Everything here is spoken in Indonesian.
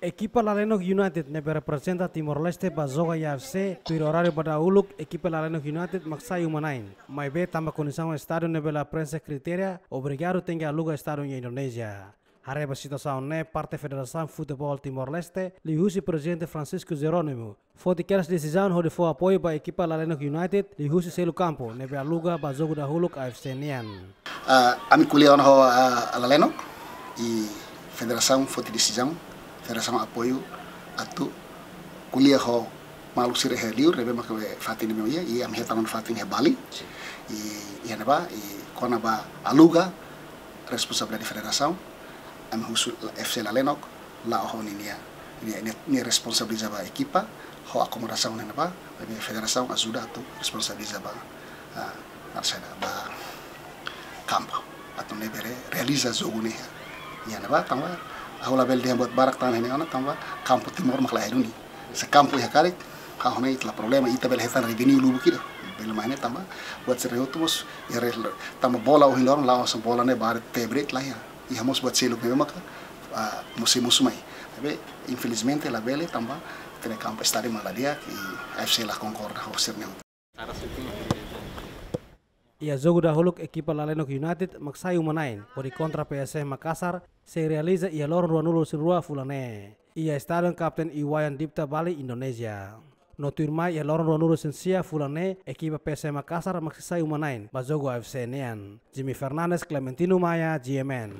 Equipa Larenos United nebe representa Timor Leste Bazoga FC pir pada uluk equipa Larenos United maksa umanain. Mai be tambah condição estado nebe la prensa criteria obrigado tenga lugar estado em Indonésia. Areba situação né parte Federação Futebol Timor Leste lihusi presidente Francisco Jerônimo. Foi que essa decisão onde foi apoio para equipa Larenos United lihusi selo campo nebe a lugar Bazoga da uluk AFC Nian. Uh, ami ho uh, Larenos e Federação Foti decisão federação apoio atu kuliah ho malu sire he liur rebe mak fatin me ia i am hetan fatin he bali i i ba i kona ba aluga responsable di federação am husu FC la lenok la ho ni nia. Ni ni, responsabiliza ba equipa ho akomodação ne ba rebe federação ajuda atu responsabiliza ba uh, arsena ba campo atu ne bere realiza jogo ne ia ba tamba ahula bel dia buat barak tanah ini anak tambah kampu timur maklah ini sekampu ya kali kau ini telah problema ita bel hetan revenue lubu kira bel mana tambah buat serehu tu mus ya tambah bola uhin lorong lawan bola ne baret tebret lah ya. Iya mus buat seluk memang maka musim musim mai. Tapi infelizmente la bele tambah tene kampu stadium malah dia ki FC lah Concorda hosirnya Ia jogo da huluk equipa Lalenok United maksai umanain, ori kontra PSM Makassar, se realiza ia rua nulu sirua fulane. Ia stadion kapten Iwayan Dipta Bali Indonesia. No turma ia rua nulu sensia fulane equipa PSM Makassar maksai umanain, bajogo AFC Nean. Jimmy Fernandes Clementino Maya, GMN.